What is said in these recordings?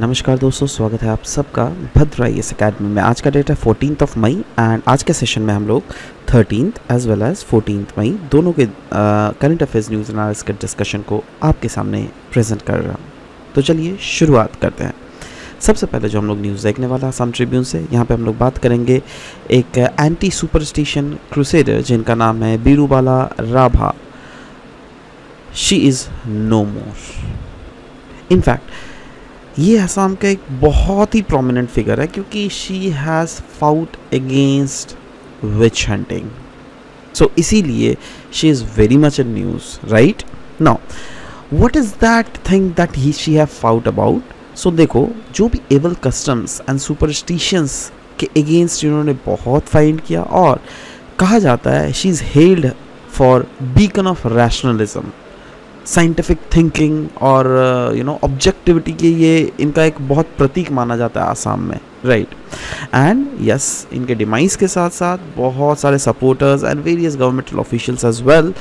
नमस्कार दोस्तों, स्वागत है आप सबका भद्र आई एस अकेडमी में। आज का डेट है फोर्टीन ऑफ़ मई एंड आज के सेशन में हम लोग thirteen as well as fourteen May दोनों के करंट अफेयर्स न्यूज़ एनालिस के डिस्कशन को आपके सामने प्रेजेंट कर रहा हूँ। तो चलिए शुरुआत करते हैं। सबसे पहले जो हम लोग न्यूज़ देखने वाला आसाम ट्रिब्यून से, यहाँ पे हम लोग बात करेंगे एक एंटी सुपरस्टिशन क्रूसेडर जिनका नाम है Birubala Rabha. She is no more in fact ये असम का एक बहुत ही प्रोमिनेंट फिगर है क्योंकि she has fought against witch hunting so इसीलिए she is very much in news right now what is that thing that he she have fought about so देखो, जो भी एवल कस्टम्स एंड सुपरस्टिशंस के against इन्होंने बहुत find किया और कहा जाता है she is held for beacon of rationalism scientific thinking और यू नो ऑब्जेक्टिविटी के ये इनका एक बहुत प्रतीक माना जाता है आसाम में राइट एंड यस इनके डिमाइस के साथ साथ बहुत सारे supporters and various governmental officials as well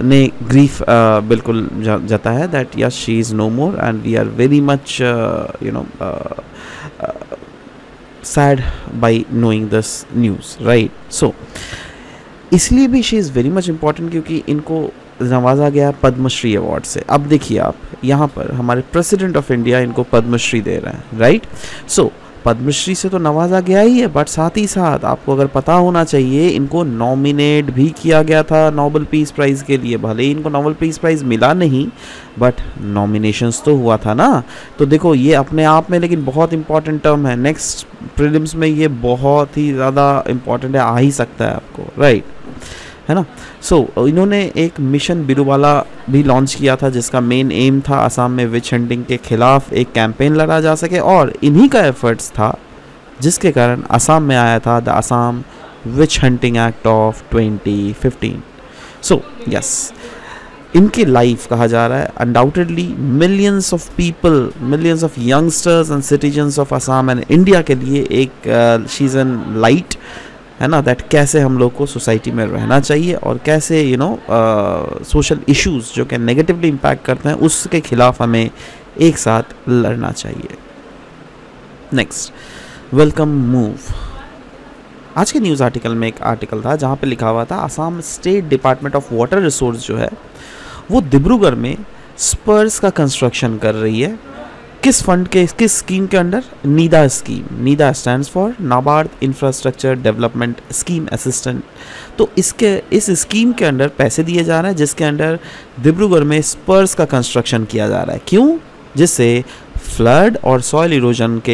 ने ग्रीफ uh, बिल्कुल जाता है that yes she is no more and we are very much you know sad by knowing this news right so इसलिए भी she is very much important क्योंकि इनको नवाजा गया पद्मश्री अवार्ड से। अब देखिए आप, यहाँ पर हमारे प्रेसिडेंट ऑफ़ इंडिया इनको पद्मश्री दे रहे हैं राइट सो पद्मश्री से तो नवाजा गया ही है बट साथ ही साथ आपको अगर पता होना चाहिए, इनको नॉमिनेट भी किया गया था नोबल पीस प्राइज़ के लिए। भले ही इनको नोबल पीस प्राइज़ मिला नहीं बट नॉमिनेशंस तो हुआ था ना। तो देखो, ये अपने आप में लेकिन बहुत इंपॉर्टेंट टर्म है। नेक्स्ट प्रीलिम्स में ये बहुत ही ज़्यादा इंपॉर्टेंट है, आ ही सकता है आपको राइट है ना? सो so, इन्होंने एक मिशन बिरुवाला भी लॉन्च किया था जिसका मेन एम था असम में विच हंटिंग के खिलाफ एक कैंपेन लड़ा जा सके और इन्हीं का एफर्ट्स था जिसके कारण असम में आया था the Assam witch hunting act of 2015 so yes इनकी लाइफ कहा जा रहा है। Undoubtedly millions of people millions of youngsters and citizens of Assam and India के लिए एक शीजन uh, लाइट है ना दैट कैसे हम लोग को सोसाइटी में रहना चाहिए और कैसे यू नो सोशल इश्यूज़ जो कि नेगेटिवली इम्पैक्ट करते हैं, उसके खिलाफ हमें एक साथ लड़ना चाहिए। नेक्स्ट वेलकम मूव आज के न्यूज़ आर्टिकल में एक आर्टिकल था जहाँ पे लिखा हुआ था Assam state department of water resource जो है, वो डिब्रूगढ़ में स्पर्स का कंस्ट्रक्शन कर रही है। किस फंड के, किस स्कीम के under NIDA scheme NIDA stand for NABARD infrastructure development scheme assistant तो इसके, इस स्कीम के अंडर पैसे दिए जा रहे हैं, जिसके अंडर डिब्रूगढ़ में स्पर्स का कंस्ट्रक्शन किया जा रहा है। क्यों? जिससे फ्लड और सॉइल इरोजन के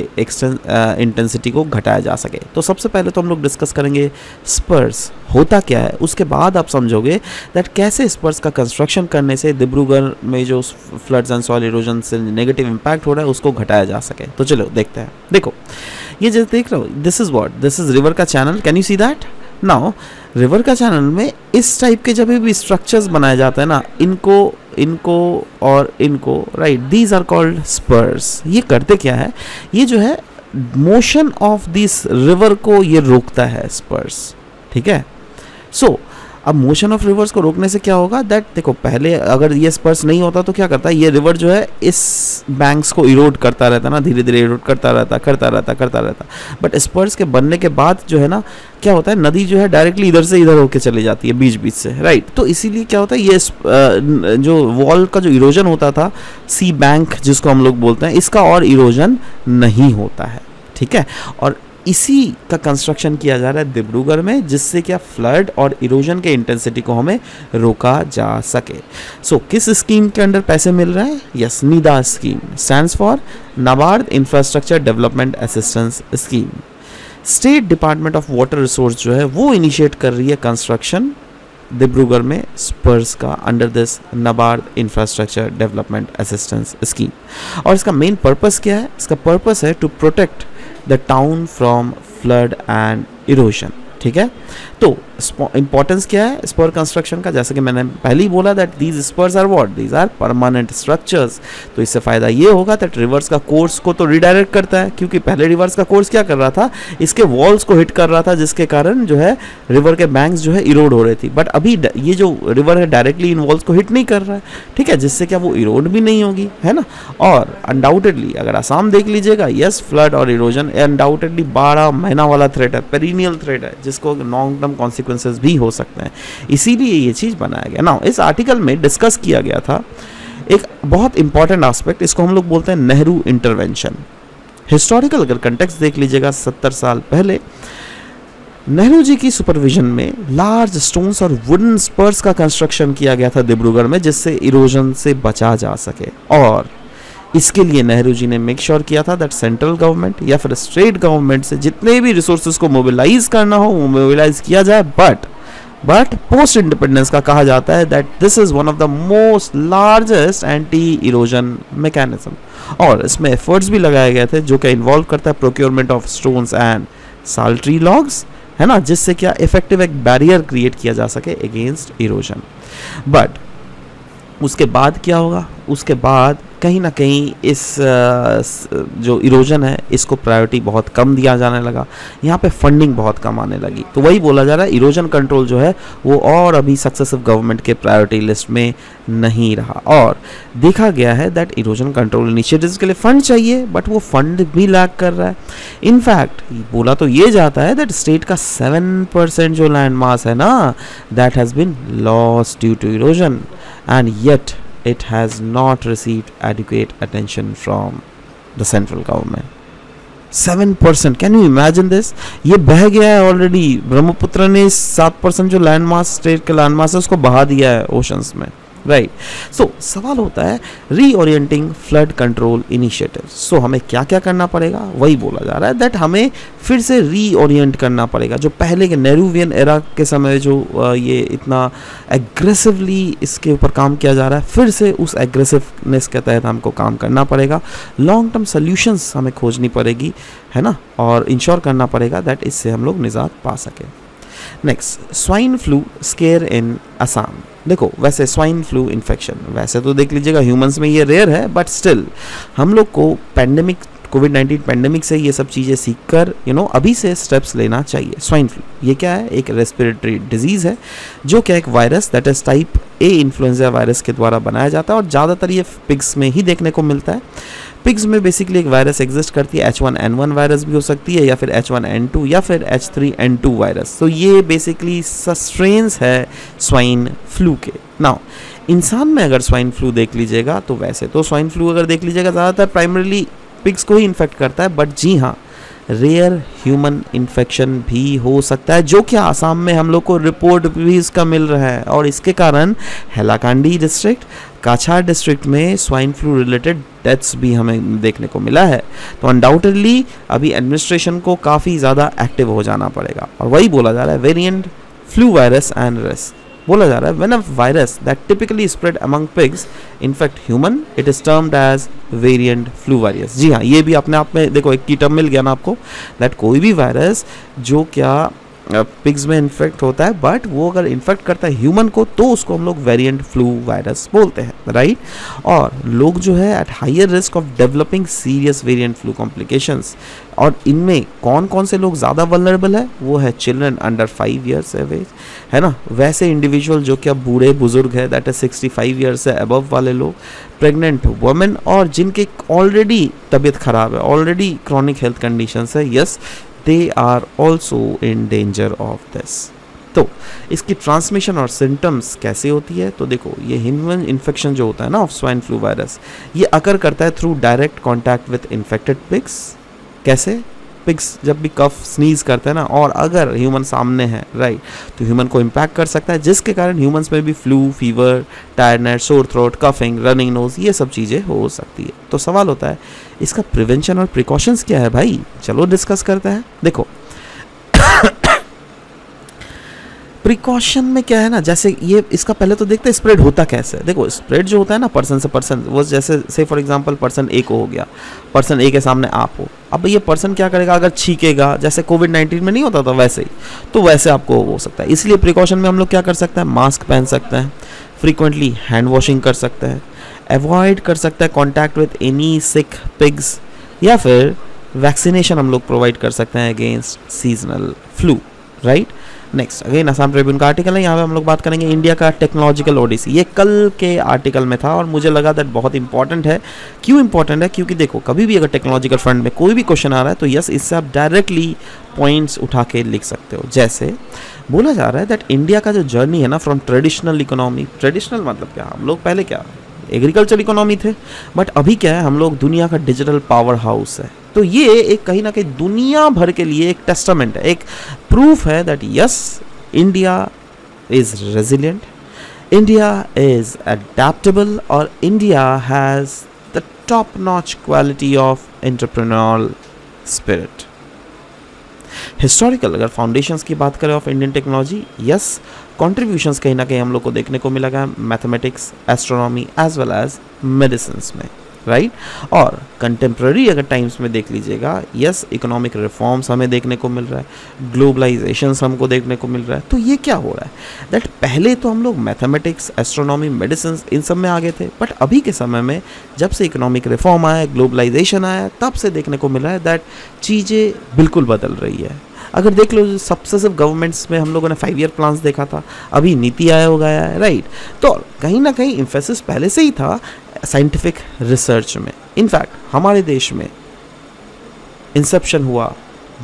इंटेंसिटी को घटाया जा सके। तो सबसे पहले तो हम लोग डिस्कस करेंगे स्पर्स होता क्या है? उसके बाद आप समझोगे दैट कैसे स्पर्स का कंस्ट्रक्शन करने से डिब्रूगढ़ में जो फ्लड्स एंड सॉइल इरोजन से नेगेटिव इम्पैक्ट हो रहा है, उसको घटाया जा सके। तो चलो देखते हैं। देखो, ये जैसे देख रहे हो this is what this is river का channel can you see that now river का चैनल में इस टाइप के जब भी स्ट्रक्चर्स बनाए जाते हैं ना इनको इनको और इनको right these are called spurs ये करते क्या है ये जो है मोशन ऑफ़ दिस रिवर को ये रोकता है स्पर्स ठीक है सो so, अब मोशन ऑफ़ रिवर्स को रोकने से क्या होगा? दैट देखो, पहले अगर ये स्पर्स नहीं होता तो क्या करता है? ये रिवर जो है, इस बैंक्स को इरोड करता रहता ना धीरे धीरे इरोड करता रहता करता रहता करता रहता। बट स्पर्स के बनने के बाद जो है ना, क्या होता है? नदी जो है डायरेक्टली इधर से इधर होके चली जाती है बीच बीच से राइट तो इसीलिए क्या होता है? ये जो वॉल का जो इरोजन होता था सी बैंक जिसको हम लोग बोलते हैं, इसका और इरोजन नहीं होता है, ठीक है? और इसी का कंस्ट्रक्शन किया जा रहा है डिब्रूगढ़ में जिससे क्या फ्लड और इरोजन के इंटेंसिटी को हमें रोका जा सके। सो so, किस स्कीम के अंडर पैसे मिल रहे हैं? Yes NIDA scheme stands for NABARD infrastructure development assistance scheme state department of water resource जो है वो इनिशिएट कर रही है कंस्ट्रक्शन डिब्रूगढ़ में स्पर्स का under this NABARD infrastructure development assistance scheme और इसका मेन पर्पस क्या है? इसका पर्पस है to protect the town from flood and erosion ठीक है? तो इंपॉर्टेंस क्या है? स्पर कंस्ट्रक्शन का, जैसे कि मैंने पहले ही बोला that these spurs are what these are permanent structures तो इससे फ़ायदा ये होगा दैट रिवर्स का कोर्स को तो रिडायरेक्ट करता है, क्योंकि पहले रिवर्स का कोर्स क्या कर रहा था? इसके वॉल्स को हिट कर रहा था, जिसके कारण जो है रिवर के बैंक जो है इरोड हो रही थी। बट अभी ये जो रिवर है डायरेक्टली इन वॉल्स को हिट नहीं कर रहा है। ठीक है? जिससे क्या वो इरोड भी नहीं होगी, है ना? और अनडाउटेडली अगर आसाम देख लीजिएगा यस फ्लड और इरोजन अनडाउटेडली बारह महीना वाला थ्रेट है पेरीनियल थ्रेट है। जिसको लॉन्ग टर्म कॉन्सिक्वेंसेज भी हो सकते हैं। इसीलिए ये चीज़ बनाया गया। ना इस आर्टिकल में डिस्कस किया गया था एक बहुत इंपॉर्टेंट एस्पेक्ट इसको हम लोग बोलते हैं नेहरू इंटरवेंशन हिस्टोरिकल अगर कंटेक्स देख लीजिएगा, सत्तर साल पहले, नेहरू जी की सुपरविजन में लार्ज स्टोन्स और वुडन स्पर्स का कंस्ट्रक्शन किया गया था डिब्रूगढ़ में, जिससे इरोजन से बचा जा सके। और इसके लिए नेहरू जी ने मेक श्योर किया था दैट सेंट्रल गवर्नमेंट या फिर स्टेट गवर्नमेंट से जितने भी रिसोर्सेज को मोबिलाइज करना हो, वो मोबिलाइज किया जाए। बट बट पोस्ट इंडिपेंडेंस का कहा जाता है that this is one of the most largest anti erosion mechanism और इसमें एफर्ट्स भी लगाए गए थे जो कि इन्वॉल्व करता है procurement of stones and साल्ट्री logs है ना? जिससे क्या इफ़ेक्टिव एक बैरियर क्रिएट किया जा सके अगेंस्ट इरोजन बट उसके बाद क्या होगा? उसके बाद कहीं ना कहीं इस जो इरोजन है, इसको प्रायोरिटी बहुत कम दिया जाने लगा। यहाँ पे फंडिंग बहुत कम आने लगी। तो वही बोला जा रहा है इरोजन कंट्रोल जो है, वो और अभी सक्सेसिव गवर्नमेंट के प्रायोरिटी लिस्ट में नहीं रहा। और देखा गया है दैट इरोजन कंट्रोल इनिशिएटिव्स के लिए फंड चाहिए बट वो फंड भी लैक कर रहा है। इनफैक्ट बोला तो ये जाता है दैट स्टेट का सेवन परसेंट जो लैंड मास है ना that has been lost due to erosion and yet it has not received adequate attention from the central government. Seven percent can you imagine this ये बह गया है already Brahmaputra ने सात परसेंट जो लैंड मास स्टेट का लैंड मास है, उसको बहा दिया है ओशंस में. राइट सो सवाल होता है reorienting flood control initiative so हमें क्या क्या करना पड़ेगा? वही बोला जा रहा है दैट हमें फिर से रीओरिएंट करना पड़ेगा। जो पहले के नेहरूवियन एरा के समय जो ये इतना एग्रेसिवली इसके ऊपर काम किया जा रहा है, फिर से उस एग्रेसिवनेस के तहत हमको काम करना पड़ेगा। लॉन्ग टर्म सोल्यूशंस हमें खोजनी पड़ेगी, है ना? और इंश्योर करना पड़ेगा दैट इससे हम लोग निजात पा सकें। Next swine flu scare in Assam देखो, वैसे स्वाइन फ्लू इन्फेक्शन वैसे तो देख लीजिएगा ह्यूमंस में ये रेयर है बट स्टिल हम लोग को पैंडमिक कोविड नाइन्टीन पेंडेमिक से ये सब चीज़ें सीख कर यू नो अभी से स्टेप्स लेना चाहिए। स्वाइन फ्लू ये क्या है? एक रेस्पिरेटरी डिज़ीज़ है, जो क्या एक virus that is type A influenza virus के द्वारा बनाया जाता है और ज़्यादातर ये पिग्स में ही देखने को मिलता है। पिग्स में बेसिकली एक वायरस एग्जिस्ट करती है H one N one virus भी हो सकती है, या फिर एच वन एन टू या फिर H three N two virus तो ये बेसिकली सस्ट्रेंस है स्वाइन फ्लू के। नाउ इंसान में अगर स्वाइन फ्लू देख लीजिएगा तो वैसे तो स्वाइन फ्लू अगर देख लीजिएगा, ज़्यादातर प्राइमरली पिग्स को ही इन्फेक्ट करता है बट जी हाँ रेयर ह्यूमन इन्फेक्शन भी हो सकता है, जो कि आसाम में हम लोग को रिपोर्ट भी इसका मिल रहा है। और इसके कारण हैलाकांडी डिस्ट्रिक्ट काछार डिस्ट्रिक्ट में स्वाइन फ्लू रिलेटेड डेथ्स भी हमें देखने को मिला है। तो अनडाउटेडली अभी एडमिनिस्ट्रेशन को काफ़ी ज़्यादा एक्टिव हो जाना पड़ेगा। और वही बोला जा रहा है variant flu virus and risk बोला जा रहा है when a virus that typically spread among pigs infect human it is termed as variant flu virus जी हाँ ये भी अपने आप में, देखो, एक की टर्म मिल गया ना आपको दैट कोई भी वायरस जो क्या पिग्स में इन्फेक्ट होता है बट वो अगर इन्फेक्ट करता है ह्यूमन को तो उसको हम लोग वेरिएंट फ्लू वायरस बोलते हैं राइट और लोग जो है at higher risk of developing serious variant flu complications और इनमें कौन कौन से लोग ज़्यादा वलनरेबल है? वो है children under five years of age है ना? वैसे इंडिविजुअल जो कि अब बूढ़े बुज़ुर्ग है that is sixty five years है अबव वाले लोग प्रेग्नेंट वुमेन और जिनके ऑलरेडी तबीयत ख़राब है ऑलरेडी क्रॉनिक हेल्थ कंडीशंस है yes they are also in danger of this तो इसकी ट्रांसमिशन और सिम्टम्स कैसे होती है? तो देखो, ये ह्यूमन इन्फेक्शन जो होता है ना ऑफ़ स्वाइन फ्लू वायरस ये अकर करता है through direct contact with infected pigs कैसे? पिग्स जब भी कफ स्नीज करते हैं ना, और अगर ह्यूमन सामने है राइट तो ह्यूमन को इम्पैक्ट कर सकता है, जिसके कारण ह्यूमंस में भी फ्लू फीवर टायरनेट शोर थ्रोट कफिंग रनिंग नोज़ ये सब चीज़ें हो सकती है। तो सवाल होता है, इसका प्रिवेंशन और प्रिकॉशंस क्या है भाई? चलो डिस्कस करते हैं। देखो प्रिकॉशन में क्या है ना, जैसे ये, इसका पहले तो देखते हैं स्प्रेड होता कैसे देखो स्प्रेड जो होता है ना पर्सन से पर्सन वो जैसे से फॉर एग्जांपल पर्सन ए को हो गया पर्सन ए के सामने आप हो। अब ये पर्सन क्या करेगा, अगर छीकेगा, जैसे कोविड नाइन्टीन में नहीं होता था वैसे ही तो वैसे आपको हो सकता है। इसलिए प्रिकॉशन में हम लोग क्या कर सकते हैं मास्क पहन सकते हैं फ्रीक्वेंटली हैंड वॉशिंग कर सकते हैं अवॉइड कर सकते हैं contact with any sick pigs या फिर वैक्सीनेशन हम लोग प्रोवाइड कर सकते हैं against seasonal flu right next again Assam Tribune का आर्टिकल है, यहाँ पे हम लोग बात करेंगे इंडिया का टेक्नोलॉजिकल ओडिसी ये कल के आर्टिकल में था और मुझे लगा दैट बहुत इंपॉर्टेंट है। क्यों इंपॉर्टेंट है? क्योंकि देखो, कभी भी अगर टेक्नोलॉजिकल फ्रंट में कोई भी क्वेश्चन आ रहा है तो यस इससे आप डायरेक्टली पॉइंट्स उठा के लिख सकते हो। जैसे, बोला जा रहा है दैट इंडिया का जो जर्नी है ना फ्रॉम ट्रेडिशनल इकोनॉमी ट्रेडिशनल मतलब क्या? हम लोग पहले क्या? एग्रीकल्चर इकोनॉमी थे। बट अभी क्या है, हम लोग दुनिया का डिजिटल पावर हाउस है। तो ये एक कहीं ना कहीं दुनिया भर के लिए एक टेस्टामेंट है। एक प्रूफ है that yes India is resilient India is adaptable और India has the top notch quality of entrepreneurial spirit historical अगर फाउंडेशंस की बात करें of Indian technology yes contributions कहीं ना कहीं हम लोग को देखने को मिला mathematics astronomy as well as medicine में। राइट और कंटेम्प्रेरी अगर टाइम्स में देख लीजिएगा यस इकोनॉमिक रिफॉर्म्स हमें देखने को मिल रहा है ग्लोबलाइजेशन हमको देखने को मिल रहा है। तो ये क्या हो रहा है? दैट पहले तो हम लोग मैथमेटिक्स एस्ट्रोनॉमी मेडिसिन इन सब में आगे थे बट अभी के समय में जब से इकोनॉमिक रिफॉर्म आया ग्लोबलाइजेशन आया, तब से देखने को मिल रहा है दैट चीज़ें बिल्कुल बदल रही है। अगर देख लो सक्सेसिव गवर्नमेंट्स में हम लोगों ने फाइव ईयर प्लान्स देखा था, अभी नीति आयोग आया है राइट तो कहीं ना कहीं इन्फेसिस पहले से ही था साइंटिफिक रिसर्च में। इनफैक्ट हमारे देश में इंसेप्शन हुआ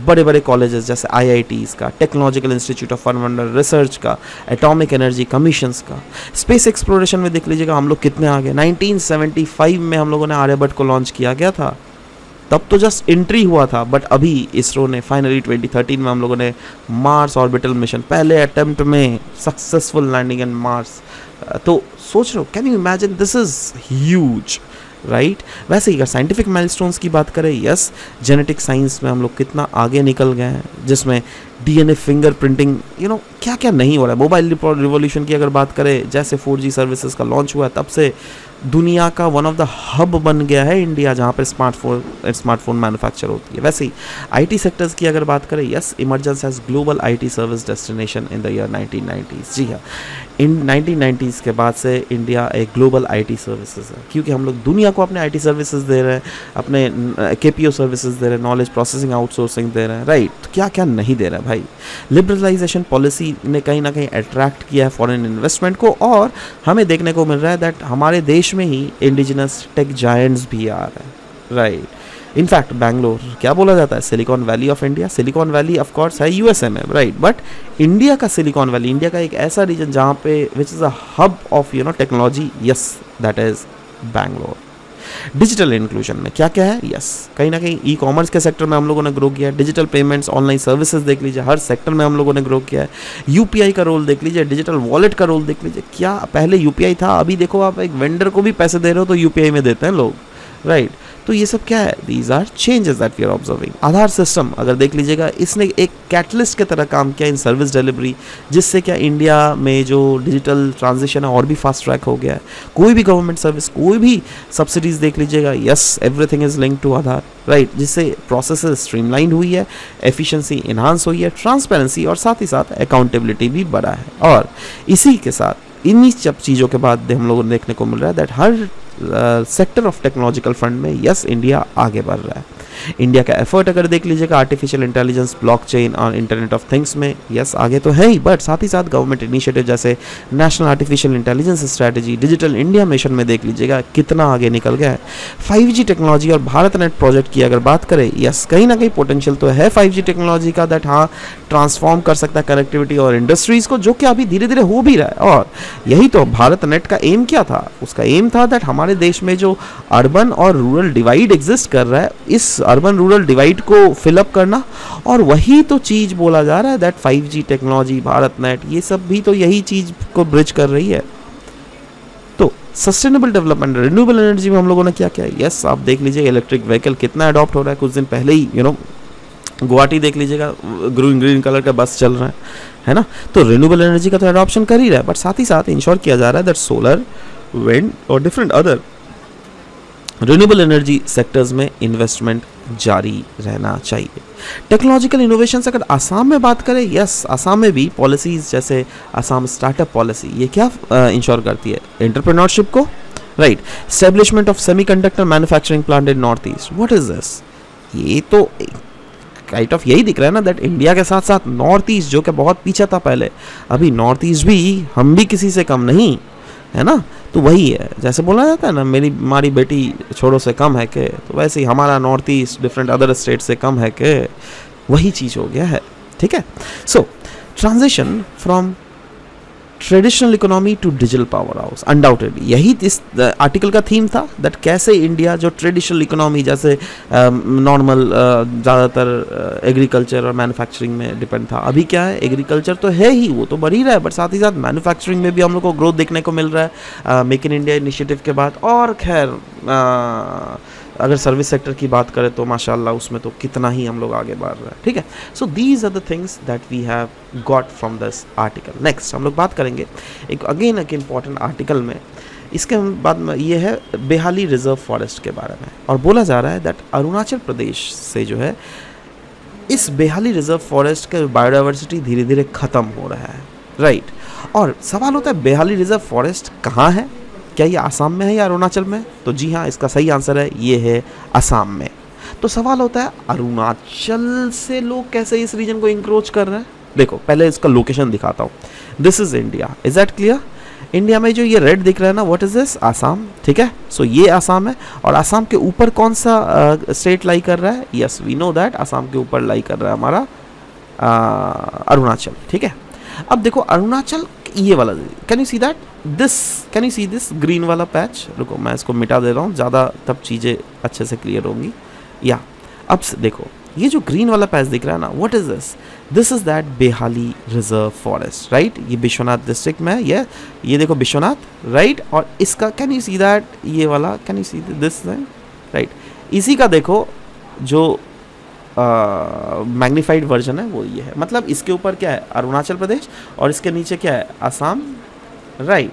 बड़े बड़े कॉलेजेस जैसे आईआईटीज़ का technological institute of fundamental research का एटॉमिक एनर्जी कमीशंस का। स्पेस एक्सप्लोरेशन में देख लीजिएगा, हम लोग कितने आगे 1975 में हम लोगों ने आर्यभट्ट को लॉन्च किया। गया था? तब तो जस्ट एंट्री हुआ था बट अभी इसरो ने फाइनली 2013 में हम लोगों ने मार्स ऑर्बिटल मिशन पहले अटेम्प्ट में सक्सेसफुल लैंडिंग इन मार्स तो सोच लो can you imagine this is huge right वैसे ही अगर साइंटिफिक माइलस्टोन्स की बात करें यस जेनेटिक साइंस में हम लोग कितना आगे निकल गए हैं, जिसमें DNA finger printing you know क्या क्या नहीं हो रहा है। मोबाइल रिवॉल्यूशन की अगर बात करें, जैसे 4G सर्विसेज़ का लॉन्च हुआ तब से दुनिया का वन ऑफ़ द हब बन गया है इंडिया जहाँ पर स्मार्टफ़ोन स्मार्टफ़ोन मैन्युफैक्चर होती है। वैसे ही आईटी सेक्टर्स की अगर बात करें yes emergence has global IT service destination in the year 1990s जी हाँ इन 1990s के बाद से इंडिया एक ग्लोबल आईटी सर्विसेज़ है, क्योंकि हम लोग दुनिया को अपने आईटी सर्विसेज़ दे रहे हैं, अपने के पी सर्विसेज़ दे रहे हैं नॉलेज प्रोसेसिंग आउटसोर्सिंग दे रहे हैं। राइट तो क्या क्या नहीं दे रहे हैं भाई? लिबरलाइजेशन पॉलिसी ने कहीं ना कहीं अट्रैक्ट किया है फॉरेन इन्वेस्टमेंट को, और हमें देखने को मिल रहा है दैट हमारे देश में ही इंडिजिनस टेक जायंट्स भी आ रहे हैं राइट इनफैक्ट बैंगलोर क्या बोला जाता है? Silicon Valley of India Silicon Valley of course है यूएसए में राइट बट इंडिया का सिलिकॉन वैली इंडिया का एक ऐसा रीजन जहाँ पे which is a hub of you know technology yes that is Bangalore digital inclusion में क्या क्या है यस yes. कहीं ना कहीं ई कॉमर्स के सेक्टर में हम लोगों ने ग्रो किया है डिजिटल पेमेंट्स ऑनलाइन सर्विसेज़ देख लीजिए, हर सेक्टर में हम लोगों ने ग्रो किया है यूपीआई का रोल देख लीजिए डिजिटल वॉलेट का रोल देख लीजिए क्या पहले यूपीआई था, अभी देखो आप एक वेंडर को भी पैसे दे रहे हो तो यूपीआई में देते हैं लोग राइट. तो ये सब क्या है? These are changes that we are observing Aadhaar system अगर देख लीजिएगा, इसने एक कैटलिस्ट के तरह काम किया इन सर्विस डिलीवरी जिससे क्या इंडिया में जो डिजिटल ट्रांजिशन है, और भी फास्ट ट्रैक हो गया है। कोई भी गवर्नमेंट सर्विस कोई भी सब्सिडीज देख लीजिएगा yes everything is link to Aadhaar right जिससे प्रोसेस स्ट्रीमलाइन हुई है एफिशिएंसी इन्हांस हुई है ट्रांसपेरेंसी और साथ ही साथ अकाउंटेबिलिटी भी बढ़ा है। और इसी के साथ, इन्हीं सब चीज़ों के बाद हम लोगों को देखने को मिल रहा है दैट हर सेक्टर ऑफ़ टेक्नोलॉजिकल फंड में यस इंडिया आगे बढ़ रहा है। इंडिया का एफर्ट अगर देख लीजिएगा आर्टिफिशियल इंटेलिजेंस ब्लॉकचेन और इंटरनेट ऑफ़ थिंग्स में यस आगे तो है ही बट साथ ही साथ गवर्नमेंट इनिशिएटिव जैसे national artificial intelligence strategy digital India mission में देख लीजिएगा कितना आगे निकल गया है फाइव टेक्नोलॉजी और भारत नेट प्रोजेक्ट की अगर बात करें यस कहीं ना कहीं पोटेंशियल तो है फाइव टेक्नोलॉजी का दैट हाँ ट्रांसफॉर्म कर सकता है कनेक्टिविटी और इंडस्ट्रीज़ को जो कि अभी धीरे धीरे हो भी रहा है। और यही तो भारत नेट का एम क्या था? उसका एम था दैट हमारे देश में जो अर्बन और रूरल डिवाइड एग्जिस्ट कर रहा है, इस अर्बन रूरल डिवाइड को फिलअप करना। और वही तो चीज़ बोला जा रहा है that 5G technology Bharat net ये सब भी तो यही चीज़ को ब्रिज कर रही है। तो सस्टेनेबल डेवलपमेंट रिन्यूएबल एनर्जी में हम लोगों ने क्या किया यस आप देख लीजिए इलेक्ट्रिक व्हीकल कितना अडॉप्ट हो रहा है। कुछ दिन पहले ही यू नो गुवाहाटी देख लीजिएगा ग्रीन ग्रीन कलर का बस चल रहा है है ना? तो रिन्यूएबल एनर्जी का तो एडॉप्शन कर ही रहा है बट साथ ही साथ इंश्योर किया जा रहा है दैट सोलर विंड और different other renewable energy sectors में इन्वेस्टमेंट जारी रहना चाहिए। टेक्नोलॉजिकल इनोवेशन अगर आसाम में बात करें यस आसाम में भी पॉलिसीज़ जैसे आसाम स्टार्टअप पॉलिसी ये क्या इंश्योर करती है? एंटरप्रेन्योरशिप को? Right establishment of semiconductor manufacturing plant in north east what is this ये तो काइट ऑफ़ यही दिख रहा है ना दैट इंडिया के साथ साथ नॉर्थ ईस्ट जो कि बहुत पीछे था पहले, अभी नॉर्थ ईस्ट भी हम भी किसी से कम नहीं। है ना? तो वही है, जैसे बोला जाता है ना, मेरी हमारी बेटी छोड़ो से कम है के तो वैसे ही हमारा north east different other state से कम है के, वही चीज़ हो गया है, ठीक है? So transition from traditional economy to digital powerhouse undoubted यही इस आर्टिकल का थीम था दैट कैसे इंडिया जो ट्रेडिशनल इकोनॉमी जैसे नॉर्मल ज़्यादातर एग्रीकल्चर और मैन्युफैक्चरिंग में डिपेंड था। अभी क्या है? एग्रीकल्चर तो है ही, वो तो बढ़ ही रहा है बट साथ ही साथ मैन्युफैक्चरिंग में भी हम लोग को ग्रोथ देखने को मिल रहा है मेक इन इंडिया इनिशिएटिव के बाद। और खैर अगर सर्विस सेक्टर की बात करें तो माशाल्लाह उसमें तो कितना ही हम लोग आगे बढ़ रहे हैं। ठीक है? So these are the things that we have got from this article next हम लोग बात करेंगे एक अगेन एक इंपॉर्टेंट आर्टिकल में। इसके बाद में ये है बेहाली रिज़र्व फॉरेस्ट के बारे में। और बोला जा रहा है दैट अरुणाचल प्रदेश से जो है, इस बेहाली रिज़र्व फॉरेस्ट का बायोडाइवर्सिटी धीरे धीरे ख़त्म हो रहा है। Right right. और सवाल होता है बेहाली रिज़र्व फॉरेस्ट कहाँ है? क्या ये आसाम में है या अरुणाचल में? तो जी हाँ इसका सही आंसर है ये है आसाम में। तो सवाल होता है अरुणाचल से लोग कैसे इस रीजन को इंक्रोच कर रहे हैं? देखो पहले इसका लोकेशन दिखाता हूँ। This is India is that clear India में जो ये रेड दिख रहा है ना व्हाट इज़ दिस आसाम ठीक है? सो so, ये आसाम है। और आसाम के ऊपर कौन सा स्टेट uh, लाई कर रहा है? Yes we know that Assam के ऊपर लाई कर रहा है हमारा अरुणाचल ठीक है? अब देखो अरुणाचल ये वाला can you see that this can you see this green वाला पैच रुको मैं इसको मिटा दे रहा हूँ ज़्यादा तब चीज़ें अच्छे से क्लियर होंगी। या अब देखो ये जो ग्रीन वाला पैच दिख रहा है ना what is this this is that Behali reserve forest right ये विश्वनाथ डिस्ट्रिक्ट में है ये ये देखो विश्वनाथ राइट right? और इसका कैन यू सी दैट ये वाला can you see this right इसी का देखो जो मैग्नीफाइड uh, वर्जन है वो ये है। मतलब इसके ऊपर क्या है? अरुणाचल प्रदेश और इसके नीचे क्या है? आसाम। राइट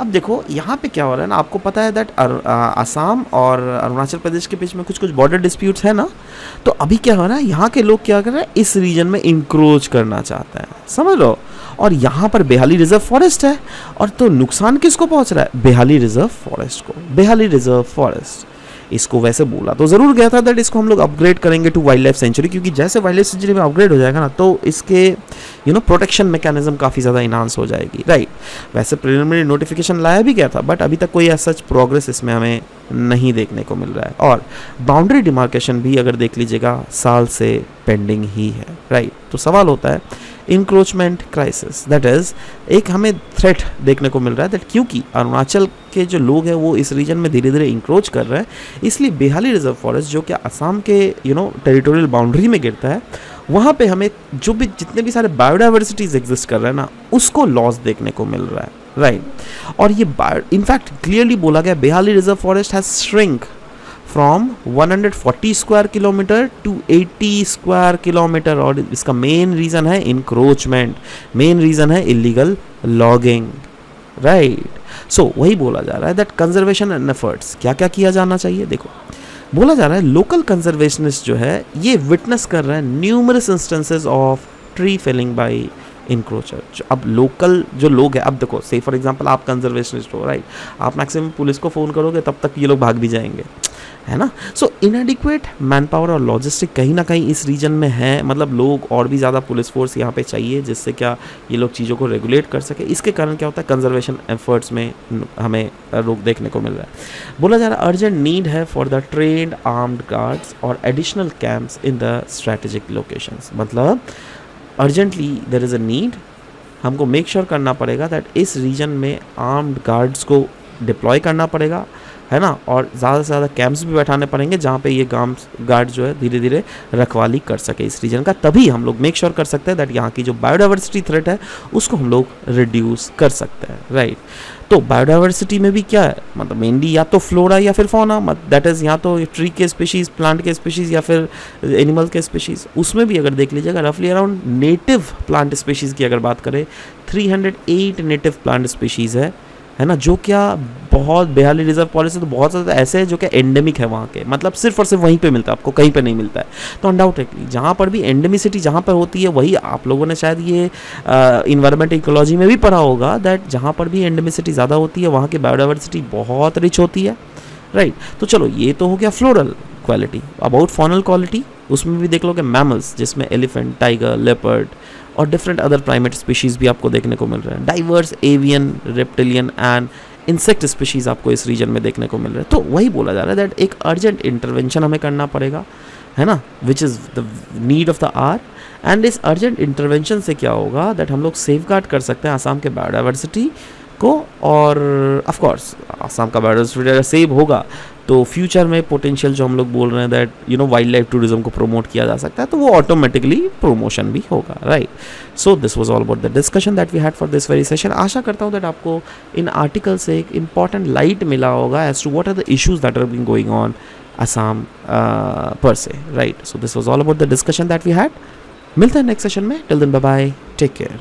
अब देखो, यहाँ पे क्या हो रहा है ना, आपको पता है दैट आसाम और अरुणाचल प्रदेश के बीच में कुछ कुछ बॉर्डर डिस्प्यूट्स है ना? तो अभी क्या हो रहा है, यहाँ के लोग क्या कर रहे हैं, इस रीजन में इंक्रोच करना चाहते हैं। समझ लो और यहाँ पर बेहाली रिज़र्व फॉरेस्ट है। और तो नुकसान किसको पहुँच रहा है? बेहाली रिज़र्व फॉरेस्ट को। बेहाली रिज़र्व फॉरेस्ट इसको वैसे बोला। तो ज़रूर गया था दैट इसको हम लोग अपग्रेड करेंगे टू वाइल्ड लाइफ सेंचुरी क्योंकि जैसे वाइल्ड लाइफ सेंचुरी में अपग्रेड हो जाएगा ना तो इसके यू नो प्रोटेक्शन मैकेनिज्म काफ़ी ज़्यादा इन्हांस हो जाएगी। राइट वैसे प्रिलिमिनरी नोटिफिकेशन लाया भी गया था बट अभी तक कोई ऐसा प्रोग्रेस इसमें हमें नहीं देखने को मिल रहा है। और बाउंड्री डिमार्केशन भी अगर देख लीजिएगा, साल से पेंडिंग ही है राइट right? तो सवाल होता है इंक्रोचमेंट क्राइसिस दैट इज़ एक हमें थ्रेट देखने को मिल रहा है दैट क्योंकि अरुणाचल के जो लोग हैं वो इस रीजन में धीरे धीरे इंक्रोच कर रहे हैं, इसलिए बिहाली रिज़र्व फॉरेस्ट जो कि असम के यू नो टेरिटोरियल बाउंड्री में गिरता है, वहाँ पे हमें जो भी जितने भी सारे बायोडाइवर्सिटीज एग्जिस्ट कर रहे हैं ना, उसको लॉस देखने को मिल रहा है राइट right. और ये बायो इनफैक्ट क्लियरली बोला गया, Bihali reserve forest has shrink from 140 square kilometre to 80 square kilometre और इसका मेन रीज़न है इनक्रोचमेंट मेन रीज़न है इलीगल लॉगिंग राइट सो वही बोला जा रहा है दैट कंजर्वेशन एंड एफर्ट्स क्या क्या किया जाना चाहिए? देखो, बोला जा रहा है लोकल कंजर्वेशनिस्ट जो है, ये विटनेस कर रहे हैं numerous instances of tree felling by encroacher जो अब लोकल जो लोग हैं, अब देखो से फॉर एग्जांपल आप कंजर्वेशनिस्ट हो राइट आप मैक्सिमम पुलिस को फ़ोन करोगे, तब तक ये लोग भाग भी जाएँगे। है ना? सो इनएडिक्वेट मैन पावर और लॉजिस्टिक कहीं ना कहीं इस रीजन में है। मतलब लोग और भी ज़्यादा पुलिस फोर्स यहाँ पे चाहिए जिससे क्या ये लोग चीज़ों को रेगुलेट कर सके। इसके कारण क्या होता है? कंजर्वेशन एफर्ट्स में हमें रोक देखने को मिल रहा है। बोला जा रहा है अर्जेंट नीड है for the trained armed guards और additional camps in the strategic locations मतलब urgently there is a need हमको मेक श्योर sure करना पड़ेगा दैट इस रीजन में आर्म्ड गार्ड्स को डिप्लॉय करना पड़ेगा। है ना? और ज़्यादा से ज़्यादा कैंप्स भी बैठाने पड़ेंगे जहाँ पे ये गाम गार्ड जो है धीरे धीरे रखवाली कर सके इस रीजन का। तभी हम लोग मेक श्योर कर सकते हैं दैट यहाँ की जो बायोडाइवर्सिटी थ्रेट है, उसको हम लोग रिड्यूस कर सकते हैं राइट तो बायोडाइवर्सिटी में भी क्या है? मतलब मेनली या तो फ्लोरा या फिर फोना मत दैट इज़ या तो ट्री के स्पीशीज़ प्लांट के स्पीशीज़ या फिर एनिमल के स्पीशीज़ उसमें भी अगर देख लीजिएगा रफली अराउंड नेटिव प्लांट स्पीशीज़ की अगर बात करें 308 नेटिव प्लांट स्पीशीज़ है। है ना, जो क्या बहुत बेहाली रिज़र्व पॉलिसी तो बहुत ज़्यादा ऐसे हैं जो कि एंडेमिक है वहाँ के। मतलब सिर्फ़ और सिर्फ़ वहीं पे मिलता है, आपको कहीं पे नहीं मिलता है। तो अनडाउटेडली जहाँ पर भी एंडेमिसिटी जहाँ पर होती है, वही आप लोगों ने शायद ये इन्वायरमेंट इकोलॉजी में भी पढ़ा होगा दैट जहाँ पर भी एंडेमिसिटी ज़्यादा होती है, वहाँ की बायोडाइवर्सिटी बहुत रिच होती है। Right right. तो चलो, ये तो हो गया floral quality about faunal quality उसमें भी देख लो कि मैमल्स जिसमें एलिफेंट टाइगर लेपर्ड और डिफरेंट अदर प्राइमेट स्पीशीज़ भी आपको देखने को मिल रहे हैं। Diverse avian reptilian and insect species आपको इस रीजन में देखने को मिल रहे हैं। तो वही बोला जा रहा है दैट एक अर्जेंट इंटरवेंशन हमें करना पड़ेगा, है ना? Which is the need of the hour and इस अर्जेंट इंटरवेंशन से क्या होगा? दैट हम लोग सेफ़ गार्ड कर सकते हैं आसाम के बायोडाइवर्सिटी को और ऑफ़ कोर्स आसाम का बायोडाइवर्सिटी अगर सेव होगा तो फ्यूचर में पोटेंशियल जो हम लोग बोल रहे हैं that you know wild life tourism को प्रमोट किया जा सकता है तो वो ऑटोमेटिकली प्रमोशन भी होगा right so this was all about the discussion that we had for this very session आशा करता हूँ दैट आपको इन आर्टिकल से एक इंपॉर्टेंट लाइट मिला होगा as to what are the issues that are been going on Assam पर से right so this was all about the discussion that we had मिलते हैं नेक्स्ट सेशन में. Till then bye take care